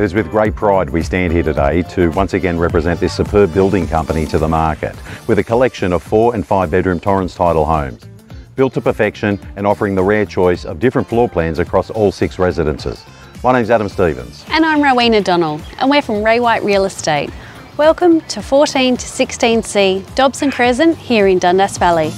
It is with great pride we stand here today to once again represent this superb building company to the market with a collection of four and five bedroom Torrens title homes. Built to perfection and offering the rare choice of different floor plans across all six residences. My name's Adam Stephens. And I'm Rowena Donnell, and we're from Ray White Real Estate. Welcome to 14 to 16C Dobson Crescent here in Dundas Valley.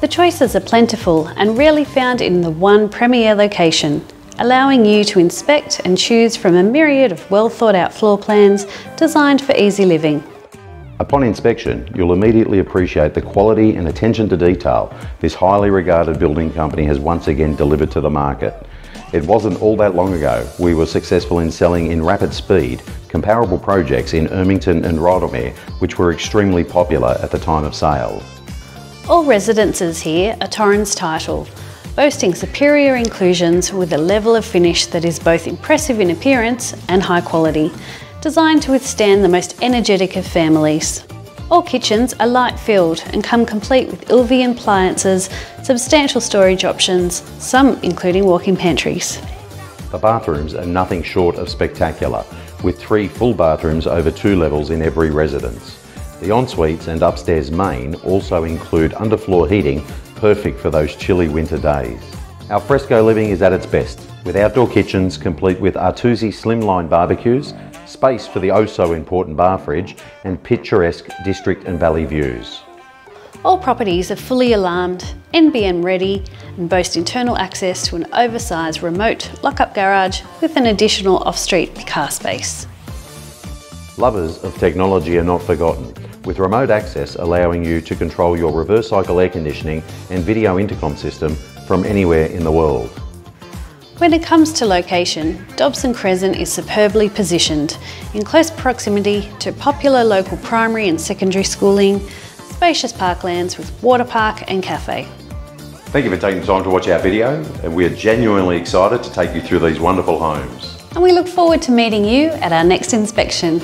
The choices are plentiful and rarely found in the one premier location, allowing you to inspect and choose from a myriad of well thought out floor plans designed for easy living. Upon inspection, you'll immediately appreciate the quality and attention to detail this highly regarded building company has once again delivered to the market. It wasn't all that long ago we were successful in selling in rapid speed comparable projects in Ermington and Rydalmere, which were extremely popular at the time of sale. All residences here are Torrens title, boasting superior inclusions with a level of finish that is both impressive in appearance and high quality, designed to withstand the most energetic of families. All kitchens are light filled and come complete with Ilvian appliances, substantial storage options, some including walk-in pantries. The bathrooms are nothing short of spectacular, with three full bathrooms over two levels in every residence. The ensuites and upstairs main also include underfloor heating, perfect for those chilly winter days. Al fresco living is at its best, with outdoor kitchens complete with Artusi slimline barbecues, space for the oh so important bar fridge, and picturesque district and valley views. All properties are fully alarmed, NBN ready, and boast internal access to an oversized remote lock-up garage with an additional off-street car space. Lovers of technology are not forgotten, with remote access allowing you to control your reverse cycle air conditioning and video intercom system from anywhere in the world. When it comes to location, Dobson Crescent is superbly positioned in close proximity to popular local primary and secondary schooling, spacious parklands with water park and cafe. Thank you for taking the time to watch our video and we are genuinely excited to take you through these wonderful homes. And we look forward to meeting you at our next inspection.